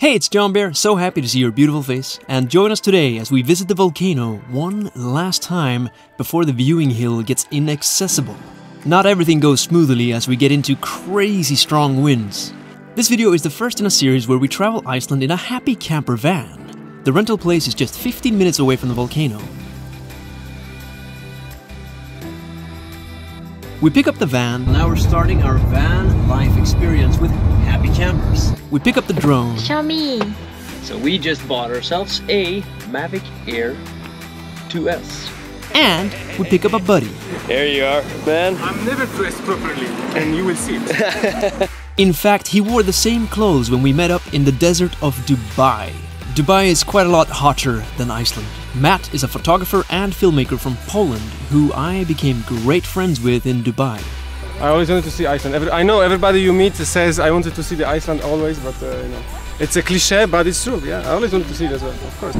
Hey, it's Jon Bear, so happy to see your beautiful face, and join us today as we visit the volcano one last time before the viewing hill gets inaccessible. Not everything goes smoothly as we get into crazy strong winds. This video is the first in a series where we travel Iceland in a happy camper van. The rental place is just 15 minutes away from the volcano. We pick up the van, now we're starting our van life experience with happy campers. We pick up the drone, Show me. So we just bought ourselves a Mavic Air 2S. and we pick up a buddy. There you are, man. I'm never dressed properly, and you will see it. In fact, he wore the same clothes when we met up in the desert of Dubai. Dubai is quite a lot hotter than Iceland. Matt is a photographer and filmmaker from Poland who I became great friends with in Dubai. I always wanted to see Iceland. Every, I know everybody you meet says I wanted to see the Iceland always, but uh, you know, it's a cliche, but it's true. Yeah, I always wanted to see it as well, of course.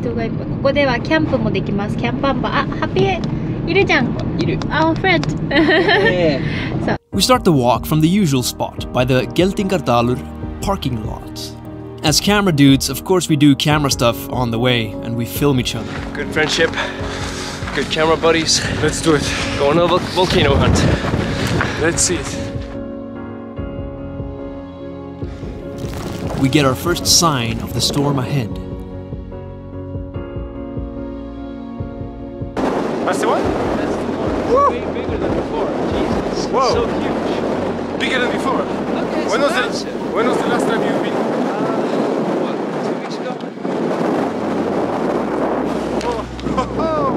人がいっぱいここではキャンプもできますキャンパンパンあハピエいるじゃんいる Our friend so. We start the walk from the usual spot by the Geldingadalur parking lot. As camera dudes, of course, we do camera stuff on the way and we film each other. Good friendship. Good camera buddies. Let's do it. Going on a volcano hunt. Let's see it. We get our first sign of the storm ahead. That's the one? That's the one. Way bigger than before. Jesus. Whoa. So huge. Bigger than before. Okay, When so was that's it? it. When was the last time you've been? What, two weeks ago? Oh.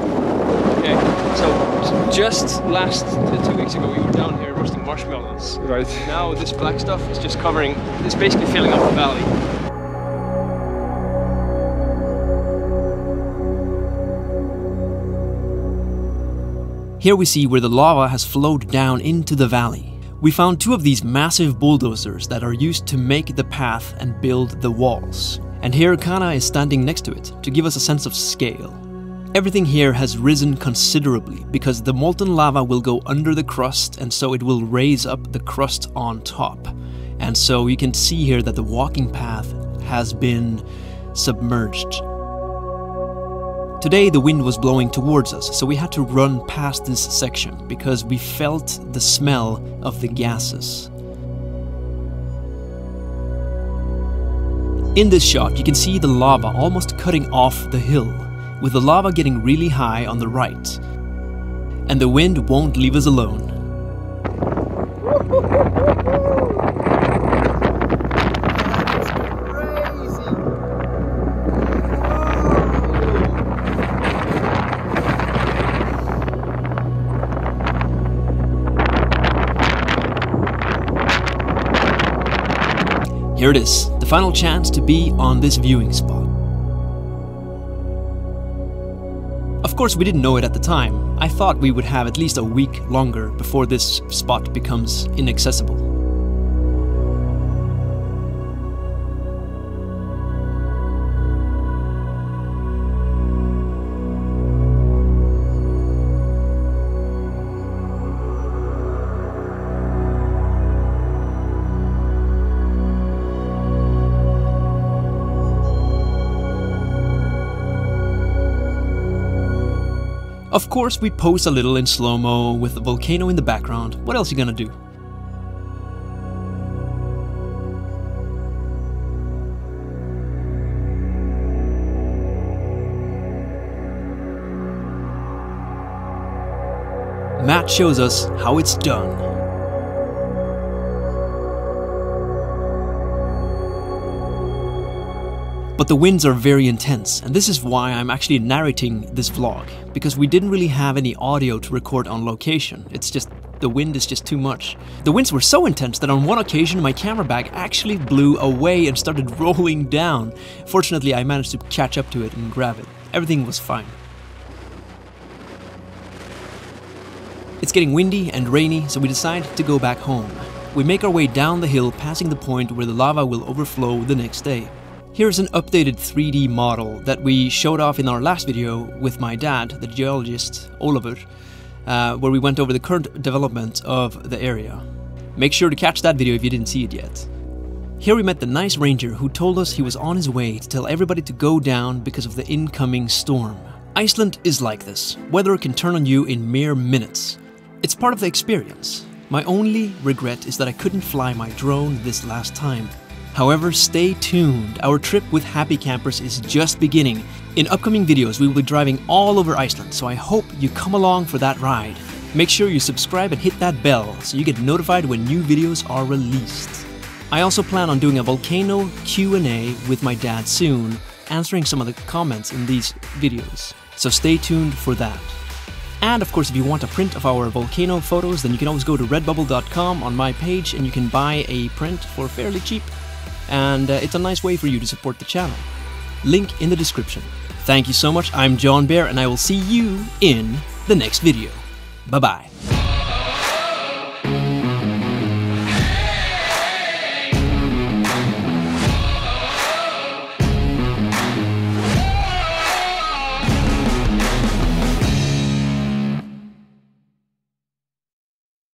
Okay, so just last two weeks ago we were down here roasting marshmallows. Right. Now this black stuff is just covering, it's basically filling up the valley. Here we see where the lava has flowed down into the valley. We found two of these massive bulldozers that are used to make the path and build the walls. And here Kana is standing next to it to give us a sense of scale. Everything here has risen considerably because the molten lava will go under the crust and so it will raise up the crust on top. And so you can see here that the walking path has been submerged. Today the wind was blowing towards us, so we had to run past this section because we felt the smell of the gases. In this shot, you can see the lava almost cutting off the hill, with the lava getting really high on the right. And the wind won't leave us alone. Here it is, the final chance to be on this viewing spot. Of course, we didn't know it at the time. I thought we would have at least a week longer before this spot becomes inaccessible. Of course, we pose a little in slow mo with the volcano in the background. What else are you gonna do? Matt shows us how it's done. But the winds are very intense, and this is why I'm actually narrating this vlog, because we didn't really have any audio to record on location. It's just the wind is just too much. The winds were so intense that on one occasion my camera bag actually blew away and started rolling down. Fortunately, I managed to catch up to it and grab it. Everything was fine. It's getting windy and rainy, so we decide to go back home. We make our way down the hill, passing the point where the lava will overflow the next day. Here's an updated 3D model that we showed off in our last video with my dad, the geologist Oliver, uh, where we went over the current development of the area. Make sure to catch that video if you didn't see it yet. Here we met the nice ranger who told us he was on his way to tell everybody to go down because of the incoming storm. Iceland is like this. Weather can turn on you in mere minutes. It's part of the experience. My only regret is that I couldn't fly my drone this last time. However, stay tuned. Our trip with Happy Campers is just beginning. In upcoming videos, we will be driving all over Iceland, so I hope you come along for that ride. Make sure you subscribe and hit that bell so you get notified when new videos are released. I also plan on doing a volcano Q&A with my dad soon, answering some of the comments in these videos. So stay tuned for that. And of course, if you want a print of our volcano photos, then you can always go to redbubble.com on my page and you can buy a print for fairly cheap. And uh, it's a nice way for you to support the channel. Link in the description. Thank you so much. I'm Jon Bear, and I will see you in the next video. Bye bye.